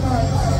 Thanks so much.